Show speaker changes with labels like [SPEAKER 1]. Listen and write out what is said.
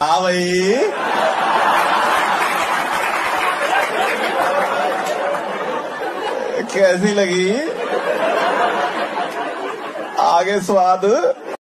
[SPEAKER 1] हाँ भाई। कैसी लगी? आगे स्वाद।